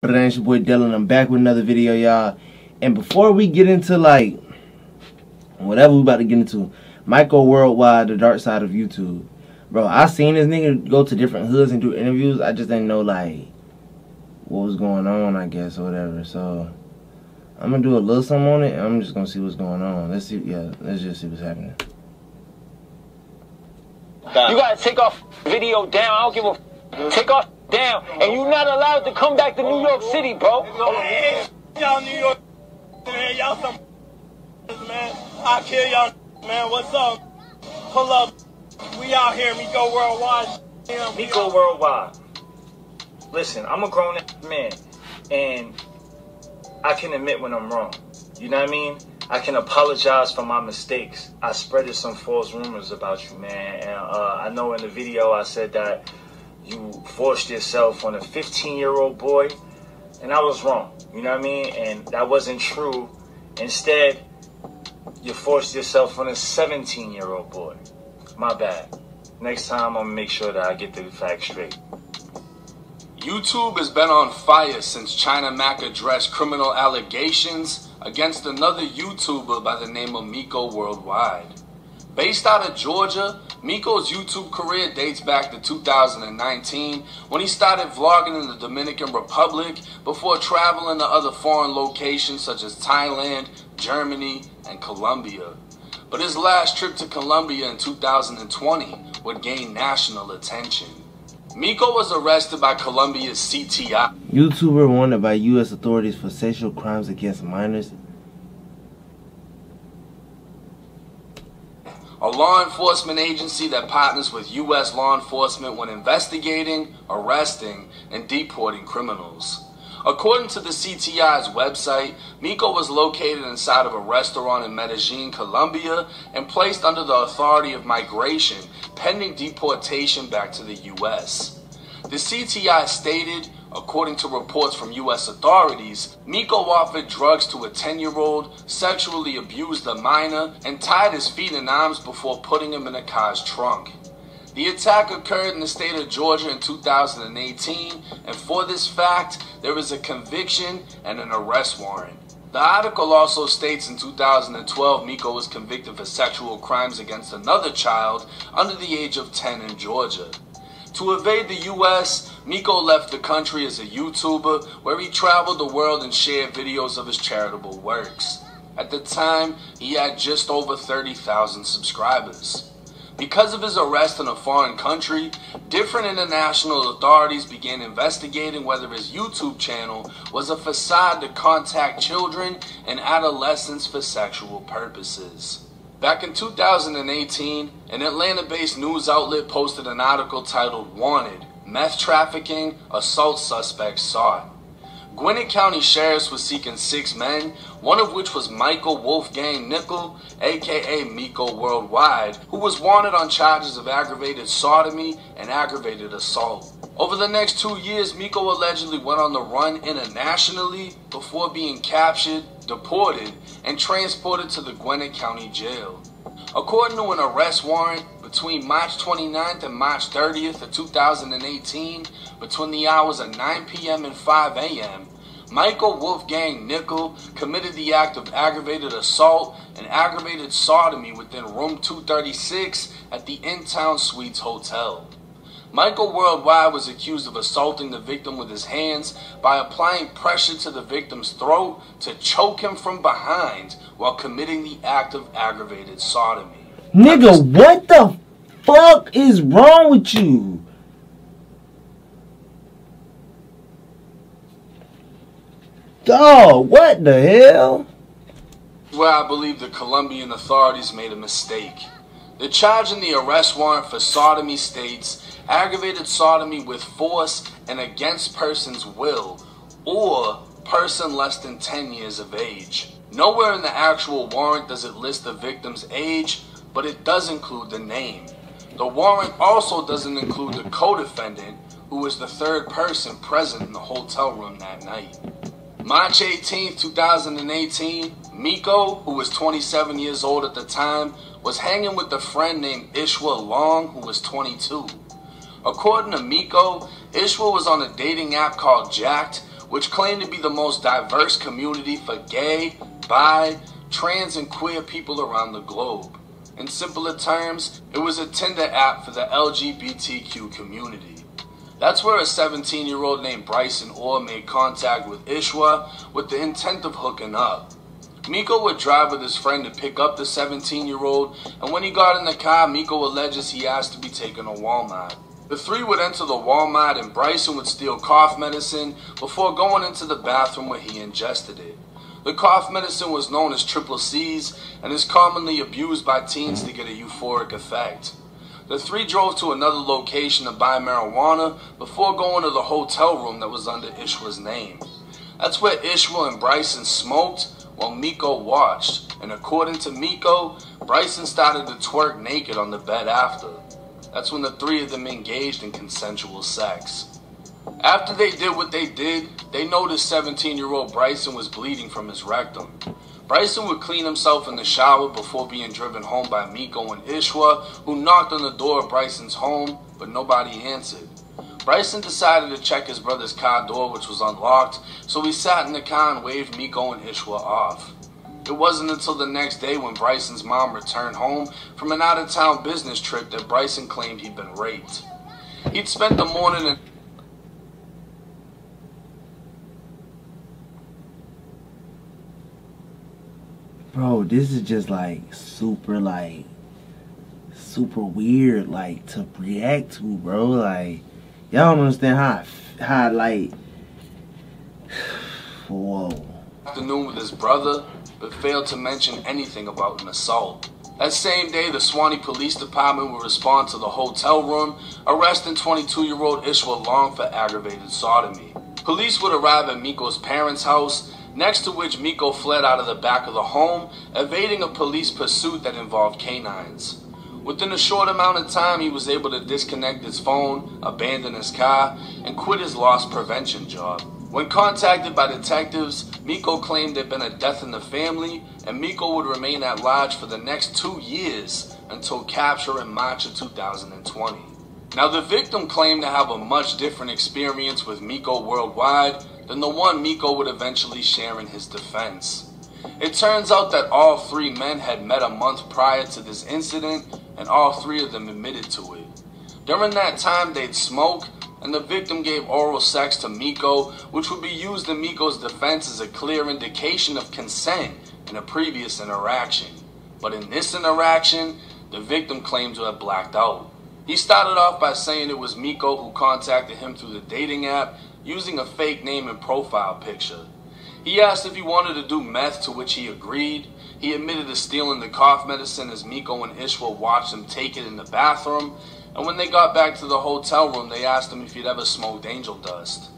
But it's your boy Lil Del. I'm back with another video, y'all. And before we get into like whatever we about to get into, Miko Worldwide, the dark side of YouTube. Bro, I seen this nigga go to different hoods and do interviews. I just didn't know like what was going on, I guess, or whatever. So I'm gonna do a little something on it. I'm just gonna see what's going on. Let's see, yeah, let's just see what's happening. You gotta take off video down. I don't give a take off down, and you're not allowed to come back to New York City, bro. Y'all New York, man, y'all some man. I kill y'all, man. What's up? Pull up. We out here, Miko Worldwide. Yeah, we Miko Worldwide. Listen, I'm a grown man, and I can admit when I'm wrong. You know what I mean? I can apologize for my mistakes. I spreaded some false rumors about you, man. And uh, I know in the video I said that you forced yourself on a 15 year old boy, and I was wrong. You know what I mean? And that wasn't true. Instead, you forced yourself on a 17 year old boy. My bad. Next time, I'm gonna make sure that I get the facts straight. YouTube has been on fire since China Mac addressed criminal allegations against another YouTuber by the name of Miko Worldwide. Based out of Georgia, Miko's YouTube career dates back to 2019 when he started vlogging in the Dominican Republic before traveling to other foreign locations such as Thailand, Germany, and Colombia. But his last trip to Colombia in 2020 would gain national attention. Miko was arrested by Colombia's CTI YouTuber wanted by U.S. authorities for sexual crimes against minors. A law enforcement agency that partners with U.S. law enforcement when investigating, arresting, and deporting criminals. According to the CTI's website, Miko was located inside of a restaurant in Medellin, Colombia, and placed under the authority of migration pending deportation back to the U.S. The CTI stated, according to reports from U.S. authorities, Miko offered drugs to a 10 year old, sexually abused a minor, and tied his feet and arms before putting him in a car's trunk. The attack occurred in the state of Georgia in 2018, and for this fact, there is a conviction and an arrest warrant. The article also states in 2012 Miko was convicted for sexual crimes against another child under the age of 10 in Georgia. To evade the US, Miko left the country as a YouTuber where he traveled the world and shared videos of his charitable works. At the time, he had just over 30,000 subscribers. Because of his arrest in a foreign country, different international authorities began investigating whether his YouTube channel was a facade to contact children and adolescents for sexual purposes. Back in 2018, an Atlanta based news outlet posted an article titled Wanted Meth Trafficking Assault Suspects Sought. Gwinnett County Sheriffs was seeking six men, one of which was Michael Wolfgang Nickel, aka Miko Worldwide, who was wanted on charges of aggravated sodomy and aggravated assault. Over the next two years, Miko allegedly went on the run internationally before being captured, deported, and transported to the Gwinnett County Jail. According to an arrest warrant, between March 29th and March 30th of 2018, between the hours of 9 p.m. and 5 a.m., Michael Wolfgang Nickel committed the act of aggravated assault and aggravated sodomy within room 236 at the InTown Suites Hotel. Miko Worldwide was accused of assaulting the victim with his hands by applying pressure to the victim's throat to choke him from behind while committing the act of aggravated sodomy. Nigga, what the fuck is wrong with you? Dog, what the hell? where I believe the Colombian authorities made a mistake. The charge in the arrest warrant for sodomy states aggravated sodomy with force and against person's will or person less than 10 years of age. Nowhere in the actual warrant does it list the victim's age, but it does include the name. The warrant also doesn't include the co-defendant, who was the third person present in the hotel room that night. March 18, 2018, Miko, who was 27 years old at the time, was hanging with a friend named Ishwa Long, who was 22. According to Miko, Ishwa was on a dating app called Jack'd, which claimed to be the most diverse community for gay, bi, trans, and queer people around the globe. In simpler terms, it was a Tinder app for the LGBTQ community. That's where a 17 year old named Bryson Orr made contact with Ishwa with the intent of hooking up. Miko would drive with his friend to pick up the 17 year old, and when he got in the car, Miko alleges he asked to be taken to Walmart. The three would enter the Walmart and Bryson would steal cough medicine before going into the bathroom where he ingested it. The cough medicine was known as triple C's and is commonly abused by teens to get a euphoric effect. The three drove to another location to buy marijuana before going to the hotel room that was under Ishwa's name. That's where Ishwa and Bryson smoked while Miko watched, and according to Miko, Bryson started to twerk naked on the bed after. That's when the three of them engaged in consensual sex. After they did what they did, they noticed 17 year old Bryson was bleeding from his rectum. Bryson would clean himself in the shower before being driven home by Miko and Ishwa, who knocked on the door of Bryson's home, but nobody answered. Bryson decided to check his brother's car door, which was unlocked, so he sat in the car and waved Miko and Ishwa off. It wasn't until the next day when Bryson's mom returned home from an out of town business trip that Bryson claimed he'd been raped. He'd spent the morning in Bro, this is just like super like super weird like to react to, bro. Like y'all don't understand how I, how like whoa. Afternoon with his brother, but failed to mention anything about an assault. That same day, the Suwanee Police Department would respond to the hotel room, arresting 22 year old Ishwa Long for aggravated sodomy. Police would arrive at Miko's parents' house, next to which Miko fled out of the back of the home, evading a police pursuit that involved canines. Within a short amount of time, he was able to disconnect his phone, abandon his car, and quit his loss prevention job. When contacted by detectives, Miko claimed there'd been a death in the family, and Miko would remain at large for the next two years until capture in March of 2020. Now, the victim claimed to have a much different experience with Miko worldwide than the one Miko would eventually share in his defense. It turns out that all three men had met a month prior to this incident, and all three of them admitted to it. During that time, they'd smoke, and the victim gave oral sex to Miko, which would be used in Miko's defense as a clear indication of consent in a previous interaction. But in this interaction, the victim claimed to have blacked out. He started off by saying it was Miko who contacted him through the dating app using a fake name and profile picture. He asked if he wanted to do meth, to which he agreed. He admitted to stealing the cough medicine as Miko and Ishwa watched him take it in the bathroom, and when they got back to the hotel room, they asked him if he'd ever smoked angel dust.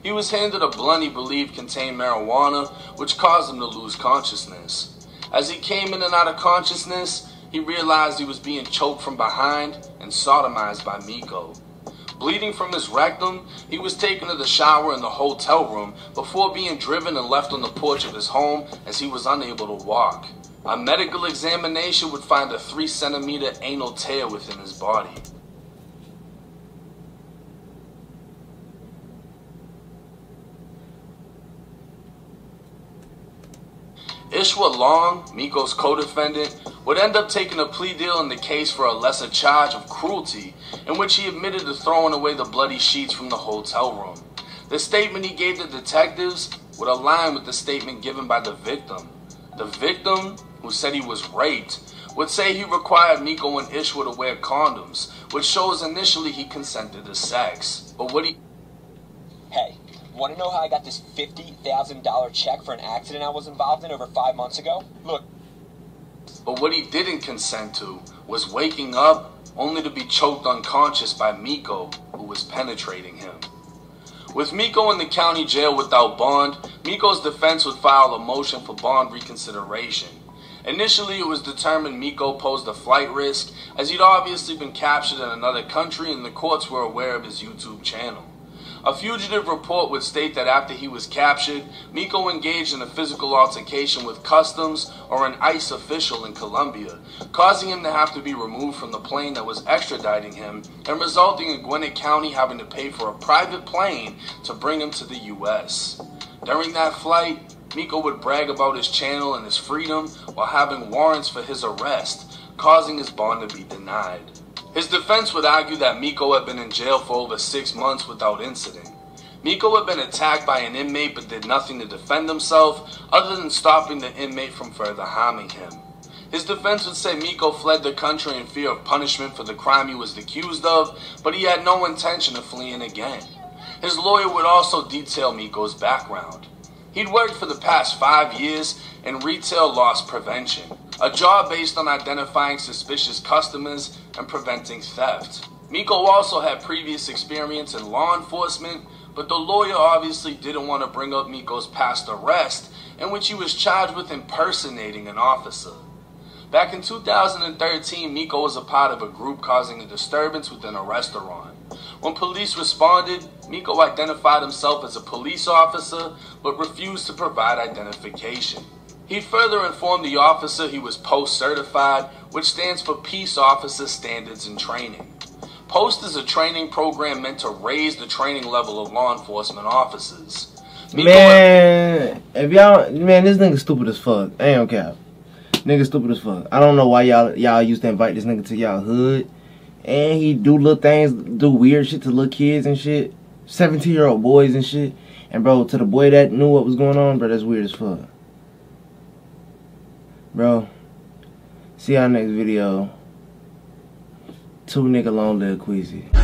He was handed a blunt he believed contained marijuana, which caused him to lose consciousness. As he came in and out of consciousness, he realized he was being choked from behind and sodomized by Miko. Bleeding from his rectum, he was taken to the shower in the hotel room before being driven and left on the porch of his home as he was unable to walk. A medical examination would find a 3 centimeter anal tear within his body. Ishwa Long, Miko's co-defendant, would end up taking a plea deal in the case for a lesser charge of cruelty, in which he admitted to throwing away the bloody sheets from the hotel room. The statement he gave the detectives would align with the statement given by the victim. The victim, who said he was raped, would say he required Miko and Ishwa to wear condoms, which shows initially he consented to sex. But what he Hey, want to know how I got this $50,000 check for an accident I was involved in over five months ago? Look, But what he didn't consent to was waking up only to be choked unconscious by Miko, who was penetrating him. With Miko in the county jail without bond, Miko's defense would file a motion for bond reconsideration. Initially, it was determined Miko posed a flight risk, as he'd obviously been captured in another country and the courts were aware of his YouTube channel. A fugitive report would state that after he was captured, Miko engaged in a physical altercation with customs or an ICE official in Colombia, causing him to have to be removed from the plane that was extraditing him and resulting in Gwinnett County having to pay for a private plane to bring him to the U.S. During that flight, Miko would brag about his channel and his freedom while having warrants for his arrest, causing his bond to be denied. His defense would argue that Miko had been in jail for over six months without incident. Miko had been attacked by an inmate but did nothing to defend himself other than stopping the inmate from further harming him. His defense would say Miko fled the country in fear of punishment for the crime he was accused of, but he had no intention of fleeing again. His lawyer would also detail Miko's background. He'd worked for the past five years in retail loss prevention, a job based on identifying suspicious customers and preventing theft. Miko also had previous experience in law enforcement, but the lawyer obviously didn't want to bring up Miko's past arrest, in which he was charged with impersonating an officer. Back in 2013, Miko was a part of a group causing a disturbance within a restaurant. When police responded, Miko identified himself as a police officer but refused to provide identification. He further informed the officer he was POST certified, which stands for Peace Officer Standards and Training. POST is a training program meant to raise the training level of law enforcement officers. Miko Man, if y'all, man, this nigga stupid as fuck. I ain't okay. Nigga stupid as fuck. I don't know why y'all y'all used to invite this nigga to y'all hood, and he do little things, do weird shit to little kids and shit, seventeen year old boys and shit. And bro, to the boy that knew what was going on, bro, that's weird as fuck. Bro, see y'all next video. Two nigga long live Queasy.